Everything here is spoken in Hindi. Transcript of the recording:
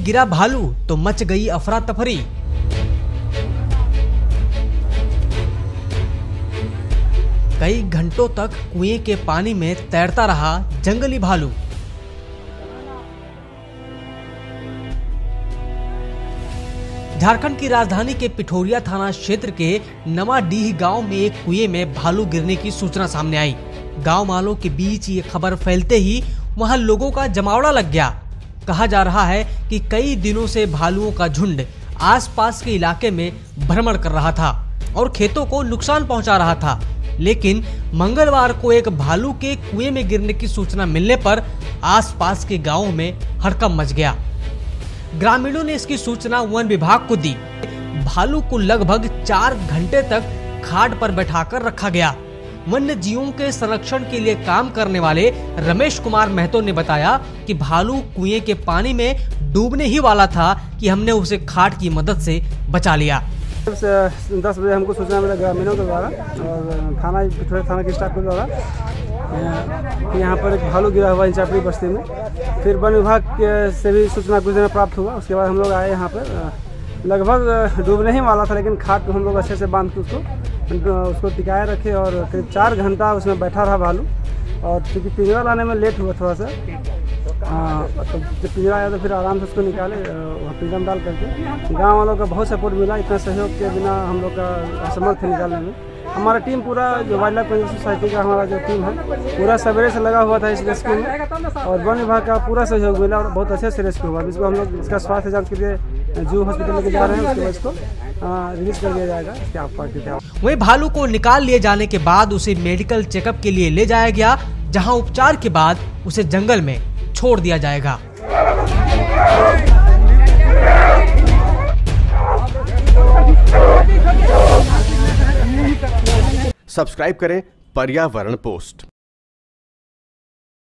गिरा भालू तो मच गई अफरा तफरी। कई घंटों तक कुएँ के पानी में तैरता रहा जंगली भालू। झारखंड की राजधानी के पिठोरिया थाना क्षेत्र के नवाडीह गाँव में एक कुएँ में भालू गिरने की सूचना सामने आई। गाँव वालों के बीच ये खबर फैलते ही वहाँ लोगों का जमावड़ा लग गया। कहा जा रहा है कि कई दिनों से भालुओं का झुंड आसपास के इलाके में भ्रमण कर रहा था और खेतों को नुकसान पहुँचा रहा था। लेकिन मंगलवार को एक भालू के कुएँ में गिरने की सूचना मिलने पर आसपास के गाँवों में हड़कम मच गया। ग्रामीणों ने इसकी सूचना वन विभाग को दी। भालू को लगभग चार घंटे तक खाट पर बैठाकर रखा गया। वन्य जीवों के संरक्षण के लिए काम करने वाले रमेश कुमार महतो ने बताया कि भालू कुएँ के पानी में डूबने ही वाला था कि हमने उसे खाट की मदद से बचा लिया। दस बजे हमको सूचना मिला ग्रामीणों के द्वारा और थाना थाना के स्टाफ के द्वारा। यहाँ पर एक भालू गिरा हुआ इंचापड़ी बस्ती में। फिर वन विभाग से भी सूचना कुछ प्राप्त हुआ। उसके बाद हम लोग आए यहाँ पर लगभग डूबने ही वाला था लेकिन खाट को हम लोग अच्छे से बाँध के उसको उसको टिकाए रखे और करीब चार घंटा उसमें बैठा रहा भालू। और चूँकि पिंजरा लाने में लेट हुआ थोड़ा सा हाँ, तो जब पिंजरा आया तो फिर आराम से उसको निकाले वहाँ पिंजरा डाल करके। गाँव वालों का बहुत सपोर्ट मिला इतना सहयोग के बिना हम लोग का असमर्थ है निकालने में। हमारा टीम पूरा जो वाइल्ड लाइफ सोसाइटी का हमारा जो टीम है पूरा सवेरे से लगा हुआ था इस रेस्क्यू में। और वन विभाग का पूरा सहयोग मिला और बहुत अच्छे से रेस्क्यू हुआ। इसको हम लोग इसका स्वास्थ्य जाँच के लिए जू हॉस्पिटल लेके जा रहे हैं उसके बाद इसको रिलीज़ कर दिया जाएगा। आप पार्टी के वहीं भालू को निकाल लिए जाने के बाद उसे मेडिकल चेकअप के लिए ले जाया गया जहाँ उपचार के बाद उसे जंगल में छोड़ दिया जाएगा। सब्सक्राइब करें पर्यावरण पोस्ट।